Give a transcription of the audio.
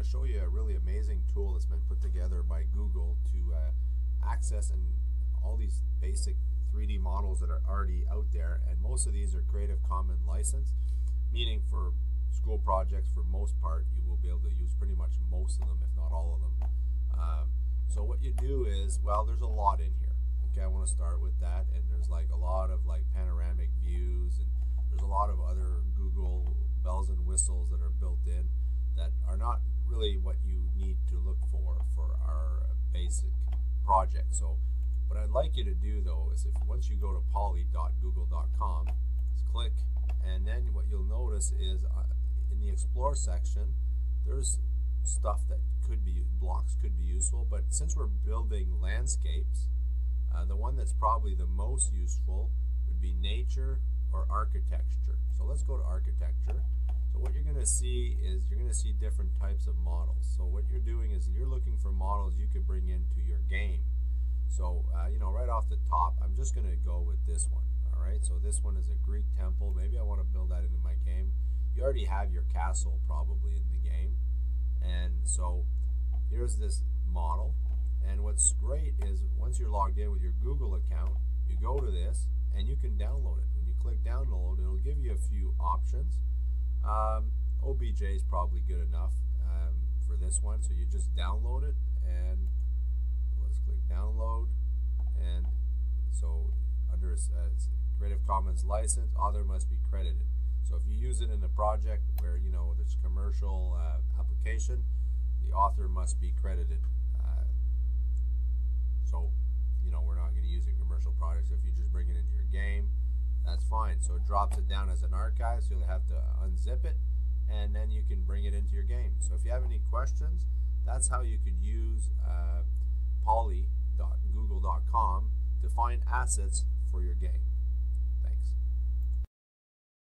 to show you a really amazing tool that's been put together by Google to uh, access and all these basic 3D models that are already out there, and most of these are Creative Commons license, meaning for school projects, for most part, you will be able to use pretty much most of them, if not all of them. Um, so what you do is, well, there's a lot in here. Okay, I want to start with that, and there's like a lot of like panoramic views, and there's a lot of other Google bells and whistles that are built in that are not really what you need to look for for our basic project. So what I'd like you to do though is if once you go to poly.google.com, click and then what you'll notice is uh, in the explore section there's stuff that could be blocks could be useful but since we're building landscapes uh, the one that's probably the most useful would be nature or architecture so let's go to architecture to see is you're going to see different types of models so what you're doing is you're looking for models you could bring into your game so, uh, you know, right off the top, I'm just going to go with this one. All right, so this one is a Greek temple. Maybe I want to build that into my game. You already have your castle probably in the game. And so here's this model. And what's great is once you're logged in with your Google account, you go to this and you can download it. When you click download, it'll give you a few options. Um, OBJ is probably good enough um, for this one. So you just download it and let's click download. And so under a, a Creative Commons license author must be credited. So if you use it in a project where you know there's commercial uh, application the author must be credited. Uh, so you know we're not going to use it commercial projects. If you just bring it into your game that's fine. So it drops it down as an archive so you'll have to unzip it and then you can bring it into your game so if you have any questions that's how you could use uh, poly.google.com to find assets for your game.